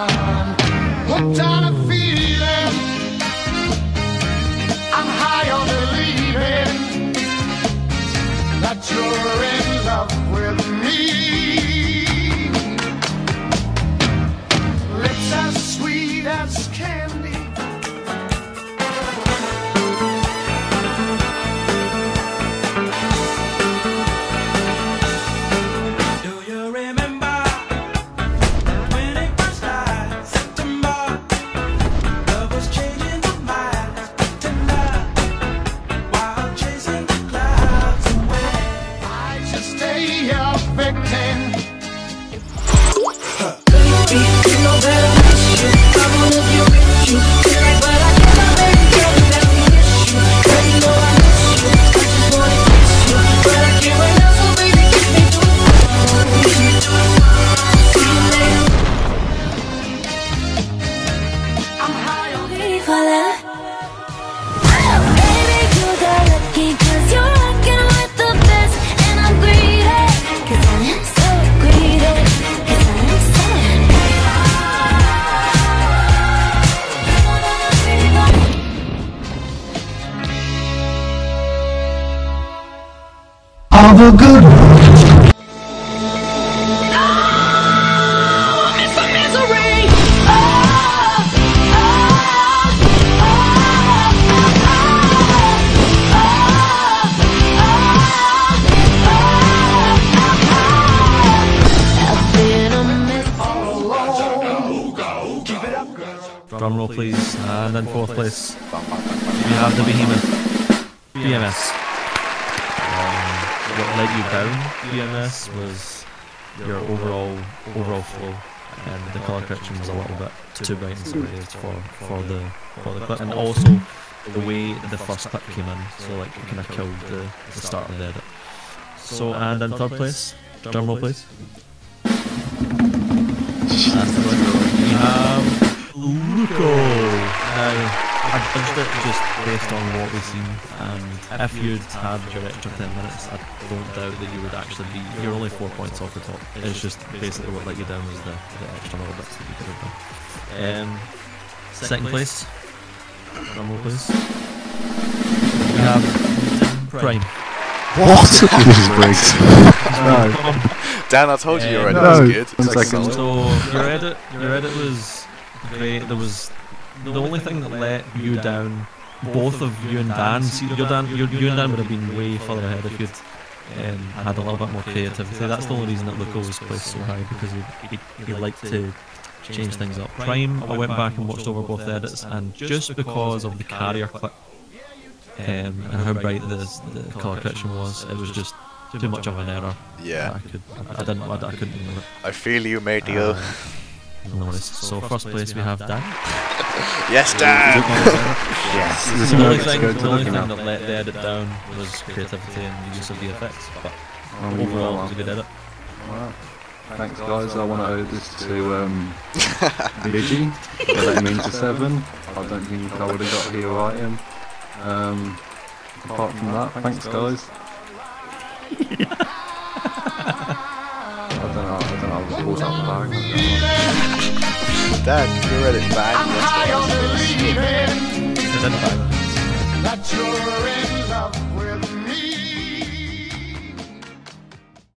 I'm hooked on a feeling. Good It's a a mess. Drum roll, please. Uh, and in fourth place, we have the Behemoth BMS. What let you down, BMS, was your overall overall flow, and the color correction was a little bit too bright and saturated for for the for the clip, and also the way the first clip came in, so like it kind of killed the, the start of the edit. So and in third place, drum roll, please. Judged it just based on what we've seen, and if you'd had your extra 10 minutes, I don't doubt that you would actually be. You're only four points off the top. It's just basically what let you down was the, the extra little bits that you could have done. Um, second place, drum roll please. We have Prime. What? this is rigged. no. Dan, I told you your Um, edit No, was good. one It's like second. solid. So your edit, your edit was great. There was the only thing that let you down, both of you and Dan. See, your Dan, your, you and Dan would have been way further ahead if you'd um, had a little bit more creativity. That's the only reason that Luco was placed so high because he, he, he liked to change things up. Prime, I went back and watched over both edits, and just because of the carrier clip um, and how bright the, the color correction was, it was just too much of an error. Yeah. I could, I, I didn't, I, I couldn't. I feel you, matey. Uh, no worries. So first place we have Dan. Yes, Dan! Yes. The This only is thing, go the to only looking thing that let the edit down was creativity and the use of the effects. But Oh, you overall, it was a good edit. Alright. Thanks, guys. I want to owe this to um, Biggie for letting me into seven. I don't think I would have got here where I am. Um, apart from that, thanks, guys. Dan, your edit bang. I'm high on believing It